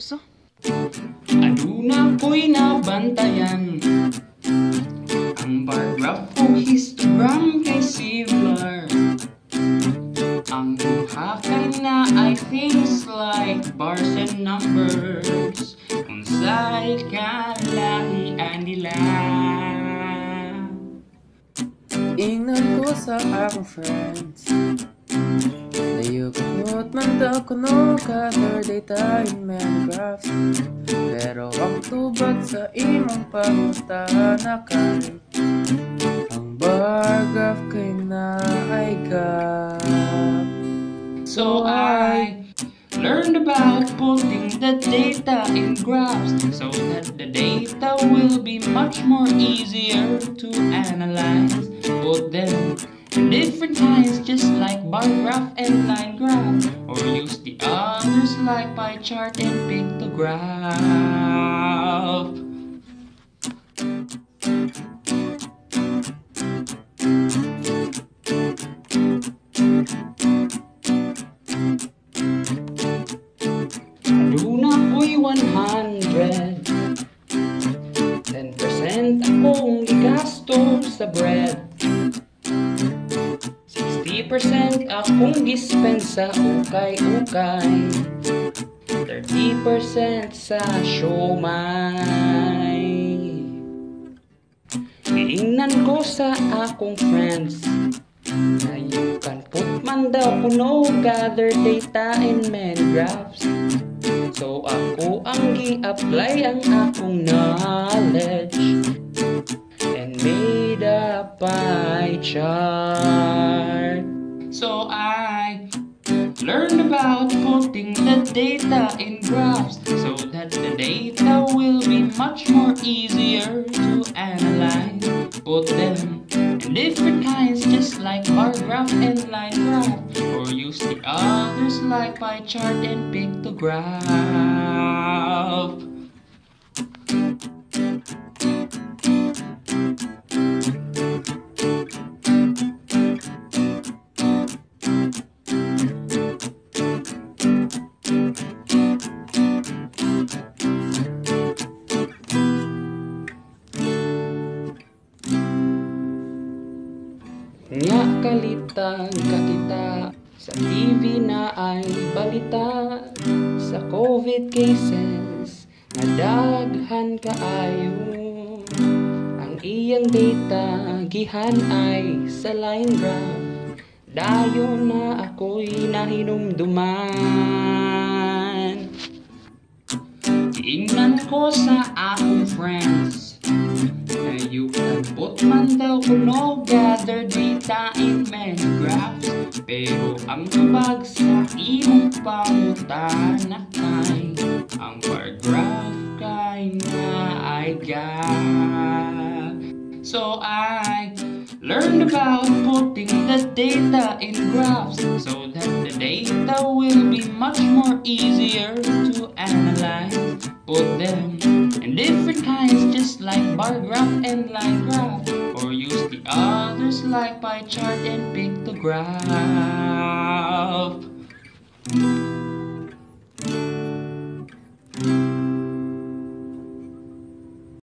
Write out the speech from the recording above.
gastos oh. Aduna ko'y nabantayan. Ang bar graph o histogram kay similar Ang buha kay na ay things like bars and numbers. Kung sa'y kalahian nila. Ingnan ko sa akong friends Man daw Pero ang tubag sa imong panguntahan na Ang kay na ay So I learned about putting the data in graphs so that the data will be much more easier to analyze. Put them in different kinds just like bar graph and line graph. Or use the others like pie chart and pictograph. Luna ko'y 100 10% akong gigasto sa bread 60% akong gispend sa ukay-ukay. 30% sa siomay. Iingnan ko sa akong friends. Na you can put man daw kuno gather data in many graphs. So ako ang gi-apply ang akong knowledge. And made a pie chart So I learned about putting the data in graphs So that the data will be much more easier to analyze. Put them in different kinds just like bar graph and line graph Or use the others like pie chart and pictograph kalitag kakita sa TV na ay balita sa COVID cases. Na daghan kaayo ang iyang data gihan ay sa line graph dayon na ako'y nahinumduman. Tingnan ko sa akong friends. Na you put man daw kuno gather data in graphs Pero ang tubag sa imong pangutan na kay Ang bar graph kay na ay gap So I learned about putting the data in graphs So that the data will be much more easier to analyze Put them in different like bar graph and line graph. Or use the others like pie chart and pictograph